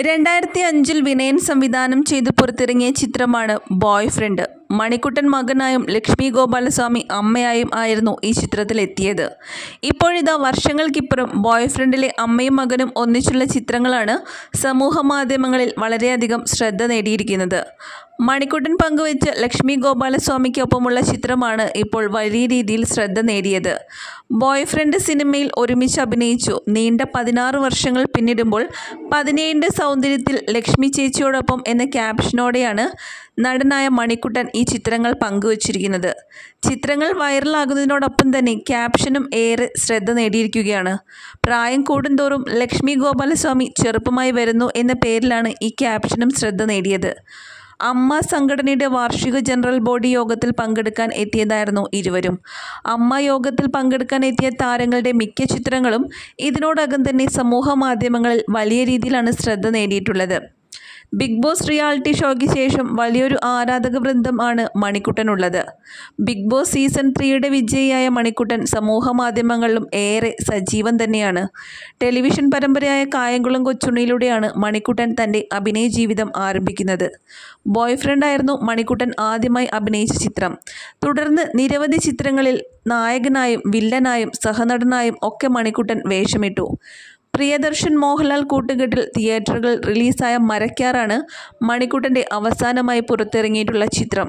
രണ്ടായിരത്തി അഞ്ചിൽ വിനയൻ സംവിധാനം ചെയ്ത് പുറത്തിറങ്ങിയ ചിത്രമാണ് ബോയ് ഫ്രണ്ട് മണിക്കുട്ടൻ മകനായും ലക്ഷ്മി ഗോപാലസ്വാമി അമ്മയായും ആയിരുന്നു ഈ ചിത്രത്തിലെത്തിയത്. ഇപ്പോഴിതാ വർഷങ്ങൾക്കിപ്പുറം ബോയ്ഫ്രണ്ടിലെ അമ്മയും മകനും ഒന്നിച്ചുള്ള ചിത്രങ്ങളാണ് സമൂഹ മാധ്യമങ്ങളിൽ വളരെയധികം ശ്രദ്ധ നേടിയിരിക്കുന്നത്. മണിക്കുട്ടൻ പങ്കുവെച്ച ലക്ഷ്മി ഗോപാലസ്വാമിക്കൊപ്പമുള്ള ചിത്രമാണ് ഇപ്പോൾ വലിയ രീതിയിൽ ശ്രദ്ധ നേടിയത്. ബോയ്ഫ്രണ്ട് സിനിമയിൽ ഒരുമിച്ച് അഭിനയിച്ചു. നീണ്ട പതിനാറ് വർഷങ്ങൾ പിന്നിടുമ്പോൾ പതിനേഴിന്റെ സൗന്ദര്യത്തിൽ ലക്ഷ്മി ചേച്ചിയോടൊപ്പം എന്ന ക്യാപ്ഷനോടെയാണ് നടനായ മണിക്കുട്ടൻ ഈ ചിത്രങ്ങൾ പങ്കുവച്ചിരിക്കുന്നത്. ചിത്രങ്ങൾ വൈറലാകുന്നതിനോടൊപ്പം തന്നെ ക്യാപ്ഷനും ഏറെ ശ്രദ്ധ നേടിയിരിക്കുകയാണ്. പ്രായം കൂടുന്തോറും ലക്ഷ്മി ഗോപാലസ്വാമി ചെറുപ്പമായി വരുന്നു എന്ന പേരിലാണ് ഈ ക്യാപ്ഷനും ശ്രദ്ധ നേടിയത്. അമ്മ സംഘടനയുടെ വാർഷിക ജനറൽ ബോഡി യോഗത്തിൽ പങ്കെടുക്കാൻ എത്തിയതായിരുന്നു ഇരുവരും. അമ്മ യോഗത്തിൽ പങ്കെടുക്കാൻ എത്തിയ താരങ്ങളുടെ മിക്ക ചിത്രങ്ങളും ഇതിനോടകം തന്നെ സമൂഹ മാധ്യമങ്ങളിൽ വലിയ രീതിയിലാണ് ശ്രദ്ധ നേടിയിട്ടുള്ളത്. ബിഗ് ബോസ് റിയാലിറ്റി ഷോയ്ക്ക് ശേഷം വലിയൊരു ആരാധക വൃന്ദം ആണ് മണിക്കുട്ടനുള്ളത്. ബിഗ് ബോസ് സീസൺ ത്രീയുടെ വിജയിയായ മണിക്കുട്ടൻ സമൂഹ മാധ്യമങ്ങളിലും ഏറെ സജീവം തന്നെയാണ്. ടെലിവിഷൻ പരമ്പരയായ കായംകുളം കൊച്ചുണ്ണിയിലൂടെയാണ് മണിക്കുട്ടൻ തന്റെ അഭിനയ ജീവിതം ആരംഭിക്കുന്നത്. ബോയ് ഫ്രണ്ടായിരുന്നു മണിക്കുട്ടൻ ആദ്യമായി അഭിനയിച്ച ചിത്രം. തുടർന്ന് നിരവധി ചിത്രങ്ങളിൽ നായകനായും വില്ലനായും സഹനടനായും ഒക്കെ മണിക്കുട്ടൻ വേഷമിട്ടു. പ്രിയദർശൻ മോഹൻലാൽ കൂട്ടുകെട്ടിൽ തിയേറ്ററുകൾ റിലീസായ മരക്കാറാണ് മണിക്കുട്ടന്റെ അവസാനമായി പുറത്തിറങ്ങിയിട്ടുള്ള ചിത്രം.